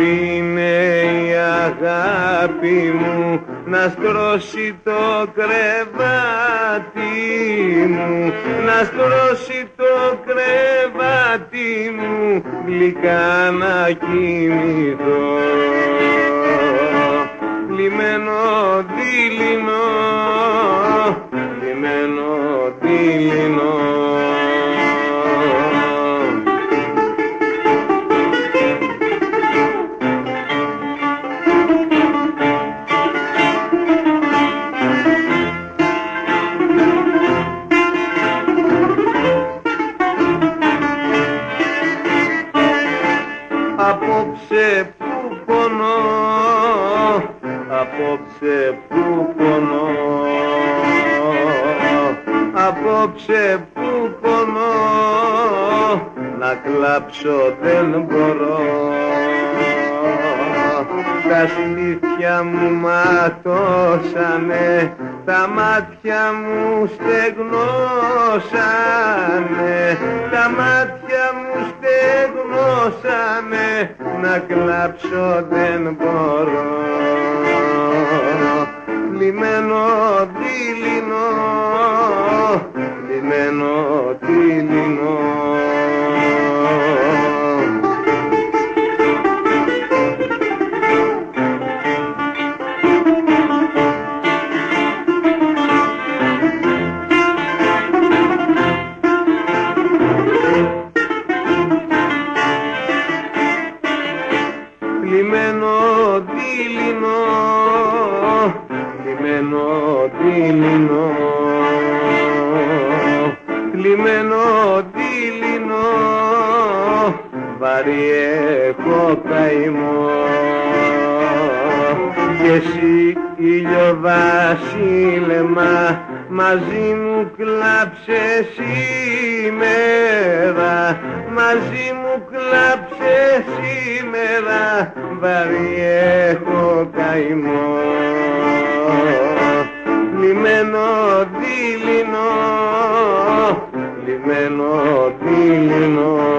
είναι η αγάπη μου να στρώσει το κρεβάτι μου, να στρώσει το κρεβάτι μου, γλυκά να κοιμηθώ. Λιμένο δίληνο, απόψε που πονώ, απόψε που πονώ, να κλάψω δεν μπορώ. Τα στήθια μου ματώσανε, τα μάτια μου στεγνώσανε, τα μάτια μου στεγνώσανε, να κλάψω δεν μπορώ. Λιμένο δίληνο, λιμένο δίληνο. λιμένο δίληνο, λιμένο δίληνο, λιμένο δίληνο, βαρύ έχω καημό. Κι εσύ ήλιο βασίλεμα, μαζί μου κλάψε σήμερα, μαζί μου κλάψε σήμερα, βαρύ έχω καημό. δίληνο, λιμένο δίληνο